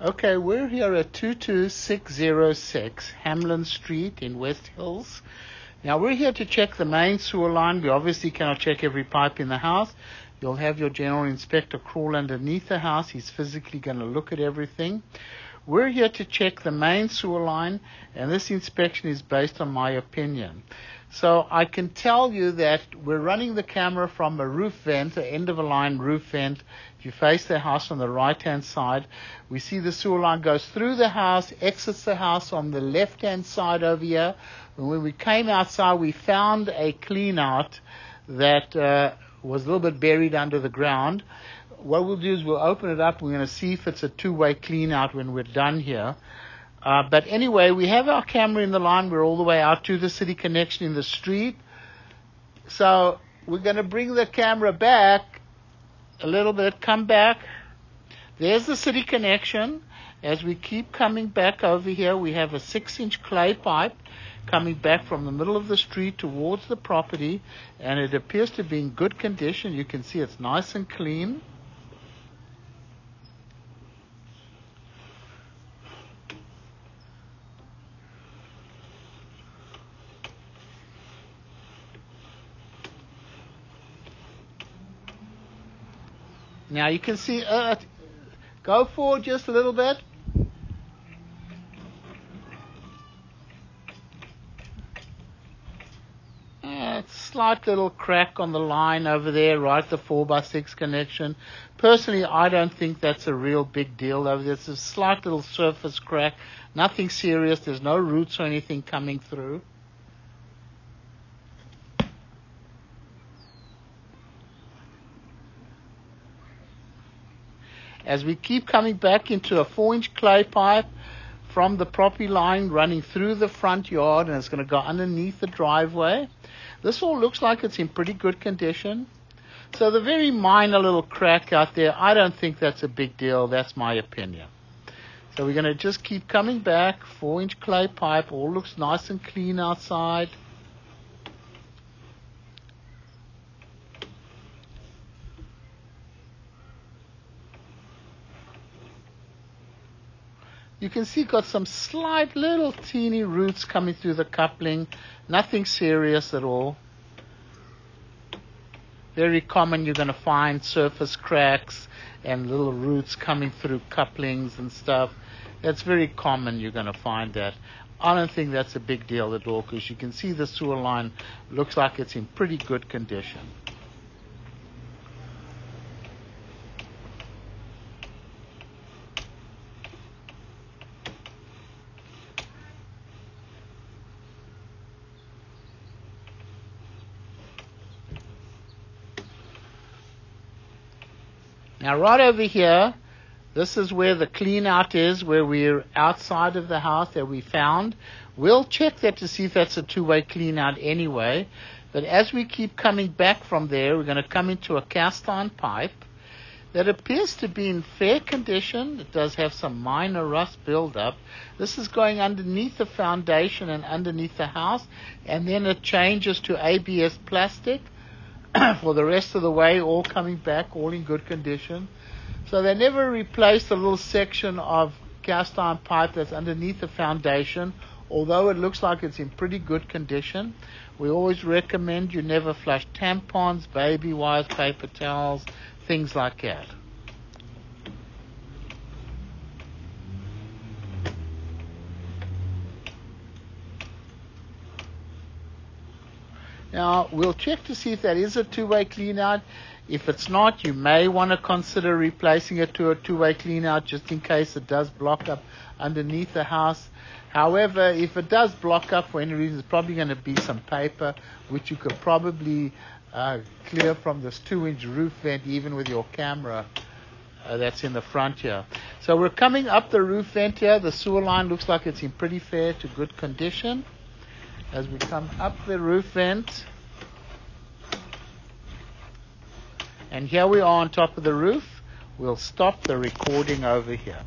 Okay, we're here at 22606 Hamlin Street in West Hills. Now we're here to check the main sewer line. We obviously cannot check every pipe in the house. You'll have your general inspector crawl underneath the house. He's physically going to look at everything. We're here to check the main sewer line, and this inspection is based on my opinion. So I can tell you that we're running the camera from a roof vent, the end of a line roof vent. If you face the house on the right hand side, we see the sewer line goes through the house, exits the house on the left hand side over here. And when we came outside, we found a clean out that uh, was a little bit buried under the ground. What we'll do is we'll open it up. We're going to see if it's a two-way clean out when we're done here. Uh, but anyway, we have our camera in the line. We're all the way out to the city connection in the street. So we're going to bring the camera back a little bit. Come back. There's the city connection. As we keep coming back over here, we have a six inch clay pipe coming back from the middle of the street towards the property, and it appears to be in good condition. You can see it's nice and clean. Now you can see, uh, go forward just a little bit. Uh, slight little crack on the line over there, right at the 4x6 connection. Personally, I don't think that's a real big deal over there. It's a slight little surface crack. Nothing serious. There's no roots or anything coming through. As we keep coming back into a four inch clay pipe from the property line running through the front yard and it's going to go underneath the driveway. This all looks like it's in pretty good condition. So the very minor little crack out there, I don't think that's a big deal. That's my opinion. So we're going to just keep coming back. Four inch clay pipe, all looks nice and clean outside. You can see got some slight little teeny roots coming through the coupling. Nothing serious at all. Very common you're going to find surface cracks and little roots coming through couplings and stuff. That's very common you're going to find that. I don't think that's a big deal at all because you can see the sewer line looks like it's in pretty good condition. Now right over here, this is where the clean out is, where we're outside of the house that we found. We'll check that to see if that's a two-way clean out anyway. But as we keep coming back from there, we're going to come into a cast iron pipe that appears to be in fair condition. It does have some minor rust buildup. This is going underneath the foundation and underneath the house, and then it changes to ABS plastic for the rest of the way, all coming back, all in good condition. So they never replaced the little section of cast iron pipe that's underneath the foundation, although it looks like it's in pretty good condition. We always recommend you never flush tampons, baby wires, paper towels, things like that. Now, we'll check to see if that is a two-way clean out. If it's not, you may want to consider replacing it to a two-way clean out just in case it does block up underneath the house. However, if it does block up for any reason, it's probably going to be some paper, which you could probably uh, clear from this two-inch roof vent even with your camera. Uh, that's in the front here. So we're coming up the roof vent here. The sewer line looks like it's in pretty fair to good condition as we come up the roof vent. And here we are on top of the roof. We'll stop the recording over here.